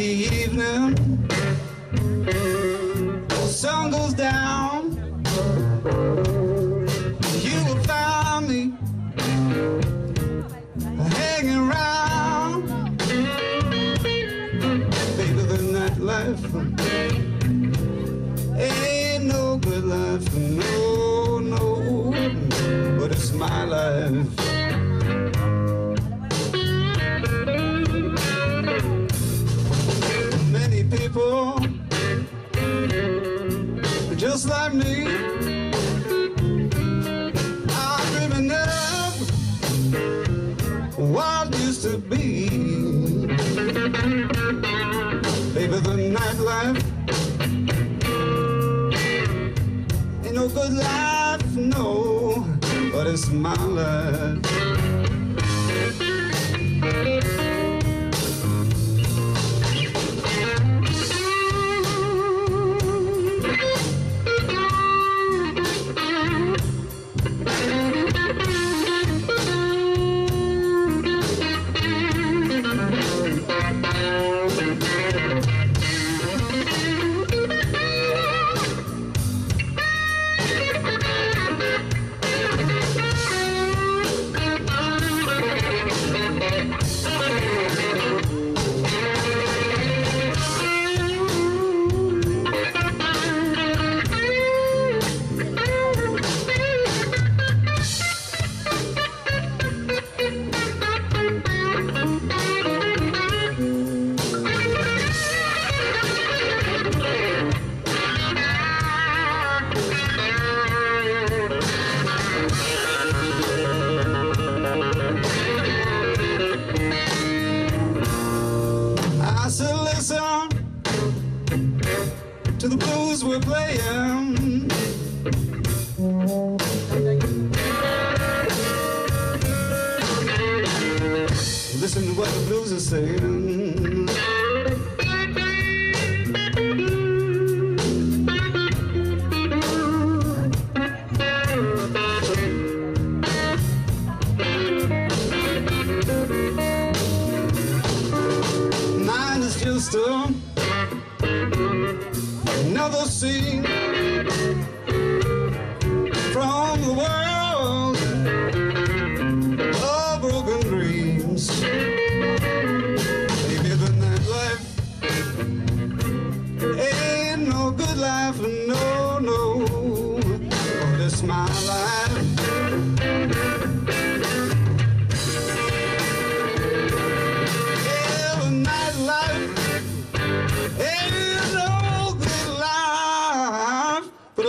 evening, the sun goes down, you will find me hanging around. Baby, the nightlife ain't no good life, no, no, but it's my life. Just like me are dreaming of what used to be. Baby, the nightlife ain't no good life, no, but it's my life. The blues we're playing. Listen to what the blues are saying. Mine is just a, another scene from the world of broken dreams. Baby, the nightlife ain't no good life, no, no, but it's my life.